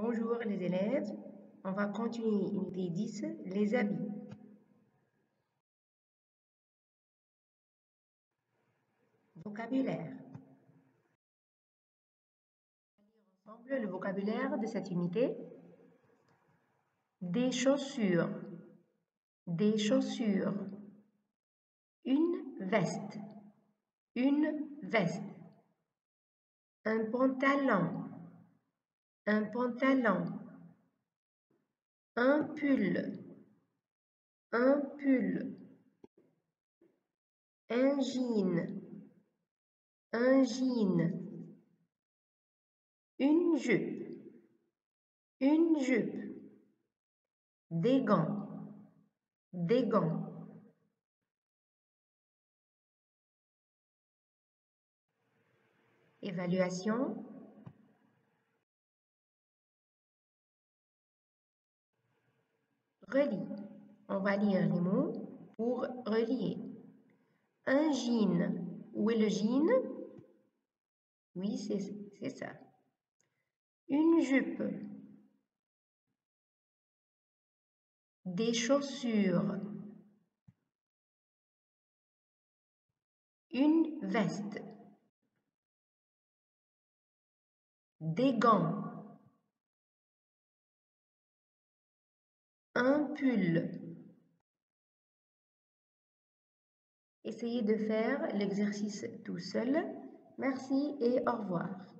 Bonjour les élèves, on va continuer unité 10, les habits. Vocabulaire. On le vocabulaire de cette unité. Des chaussures, des chaussures, une veste, une veste, un pantalon, un pantalon, un pull, un pull, un jean, un jean, une jupe, une jupe, des gants, des gants. Évaluation. On va lire les mots pour relier. Un jean. Où est le jean? Oui, c'est ça. Une jupe. Des chaussures. Une veste. Des gants. Un pull. Essayez de faire l'exercice tout seul. Merci et au revoir.